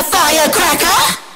a firecracker?